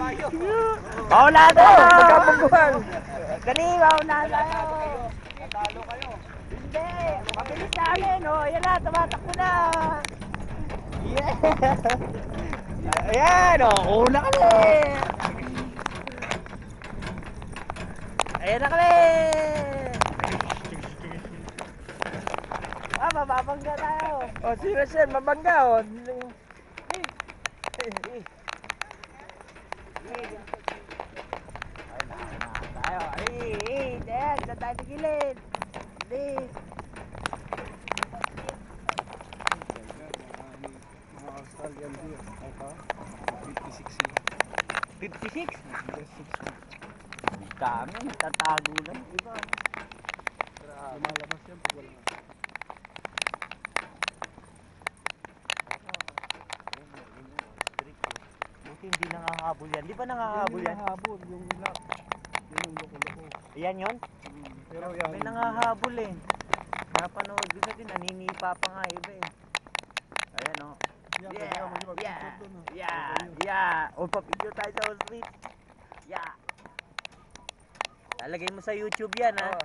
Mauna na! Magkapagkuhan. Dali, mauna na tayo! Natalo kayo. Hindi! Mabilis namin, oh! Ayan na, tumatakbo na! Yeah! Ayan, oh! Una kami! Ayan na kami! Ah, mababangga tayo! O, si Rachel, mabangga, o. tayo. Ay, dyan, tayo sa gilid. Hindi. Mga Australian beer. Ito. 56 sila. 56? Best 60. Ang dami, nagtatago lang. Iba. Lumalabas yan pag wala. Buti hindi nangahabol yan. Di ba nangahabol yan? Habol yung lock. Yan yun? Pero yan. May nangahabol eh. Napanood ko sa din, naninipa pa nga iba eh. Ayan o. Yeah, kaya mag- yeah, mag- doon, ah. yeah, yeah. O, papidyo tayo sa street. Yeah. Lalagay mo sa YouTube yan ha. Oh.